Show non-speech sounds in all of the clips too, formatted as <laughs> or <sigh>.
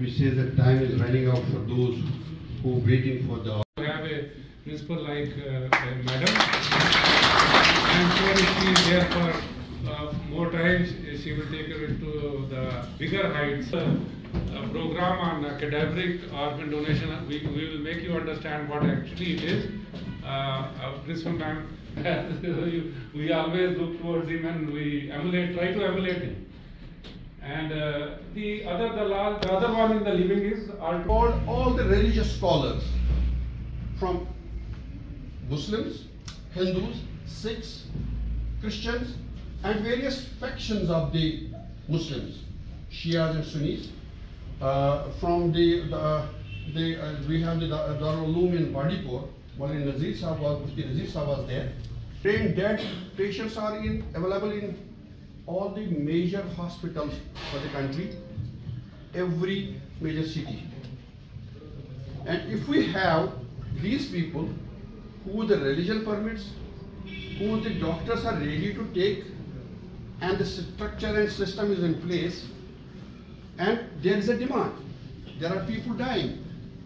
We say that time is running out for those who are waiting for the We have a principal like uh, uh, madam. I'm sure if she is there for uh, more times, she will take her into the bigger heights. Uh, A program on cadaveric organ donation, we, we will make you understand what actually it is. Uh, uh, Principal ma'am, <laughs> we always look towards him and we emulate, try to emulate him. And uh, the other, the last, the other one in the living is all all, all the religious scholars from Muslims, Hindus, Sikhs, Christians, and various factions of the Muslims, Shias and Sunnis. Uh, from the, the, the uh, we have the Dar- Darul Uloom in Bandipur, Maulana Nazir Sahab was, Nazir Sahab was there. Brain dead patients are in, available in all the major hospitals for the country, every major city. And if we have these people who the religion permits, who the doctors are ready to take, and the structure and system is in place, and there is a demand. There are people dying.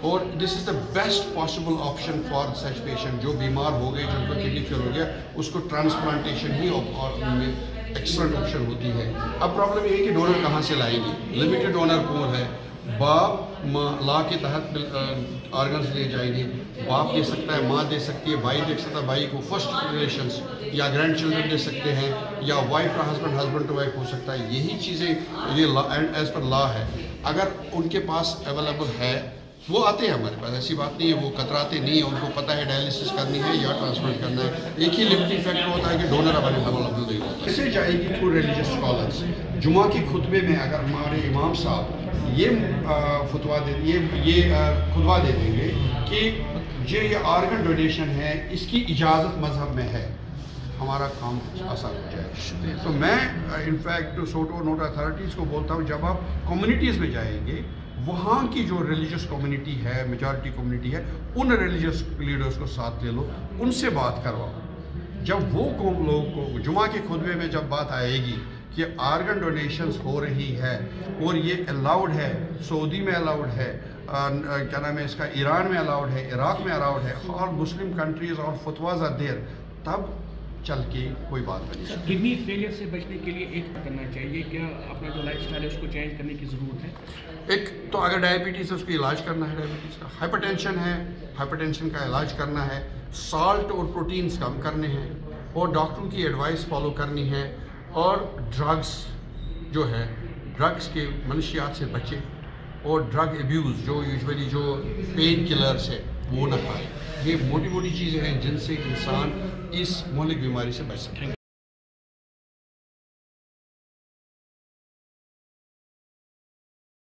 اور this is the best possible option for such patient جو بیمار ہو گئے، جن کو kidney فیل ہو گیا، اس کو transplantation ہی excellent option ہوتی ہے۔ اب پرابلم یہ ہے کہ ڈونر کہاں سے لائے گی؟ لمیٹڈ ڈونر کون ہے؟ باپ ماں، لا کے تحت آرگنس لے جائے گی۔ باپ دے سکتا ہے، ماں دے سکتی ہے، بھائی دیکھ سکتا ہے، بھائی کو فرسٹ ریلیشنز یا گرینڈ چلڈرن دے سکتے ہیں یا وائف کا ہسبینڈ ہسبینڈ ٹو وائف ہو سکتا ہے۔ یہی چیزیں یہ ایز پر لا ہے۔ اگر ان کے پاس اویلیبل ہے وہ آتے ہیں ہمارے پاس ایسی بات نہیں ہے وہ کتراتے نہیں ہیں ان کو پتہ ہے ڈائلسس کرنی ہے یا ٹرانسپلانٹ کرنا ہے۔ ایک ہی لمٹنگ فیکٹر ہوتا ہے کہ ڈونر ہمارے اویلیبل نہیں ہوتا۔ اسے چاہیے کہ تھرو ریلیجس اسکالرس جمعہ کے خطبے میں اگر ہمارے امام صاحب یہ فتوا دے یہ یہ خطبہ دے دیں گے کہ یہ یہ آرگن ڈونیشن ہے اس کی اجازت مذہب میں ہے۔ ہمارا کام آسان ہو جائے۔ تو میں انفیکٹ سوٹو نوٹ اتھارٹیز کو بولتا ہوں جب آپ کمیونٹیز میں جائیں گے وہاں کی جو ریلیجس کمیونٹی ہے میجارٹی کمیونٹی ہے، ان ریلیجس لیڈرز کو ساتھ لے لو، ان سے بات کرواؤ۔ جب وہ قوم لوگ کو، جمعہ کے خطبے میں جب بات آئے گی کہ آرگن ڈونیشنز ہو رہی ہے اور یہ الاؤڈ ہے، سعودی میں الاؤڈ ہے کیا نام ہے اس کا، ایران میں الاؤڈ ہے، عراق میں الاؤڈ ہے، اور مسلم کنٹریز اور فتواز دیر تب چل کے کوئی بات نہیں۔ کڈنی فیلئر سے بچنے کے لیے ایک کرنا چاہیے۔ کیا اپنا جو لائف سٹائل ہے اس کو چینج کرنے کی ضرورت ہے؟ ایک تو اگر ڈائبٹیز ہے اس کو علاج کرنا ہے۔ ڈائبٹیز کا ہائپر ٹینشن ہے ہائپر ٹینشن کا علاج کرنا ہے۔ سالٹ اور پروٹینز کم کرنے ہیں۔ اور ڈاکٹروں کی ایڈوائس فالو کرنی ہے۔ اور ڈرگز جو ہے ڈرگز کے منشیات سے بچے۔ اور ڈرگ ایبیوز جو یوزولی جو پین کلرز ہے۔ وہ نہ پائے۔ یہ موٹی موٹی چیزیں ہیں جن سے انسان اس مہلک بیماری سے بچ سکتا ہے۔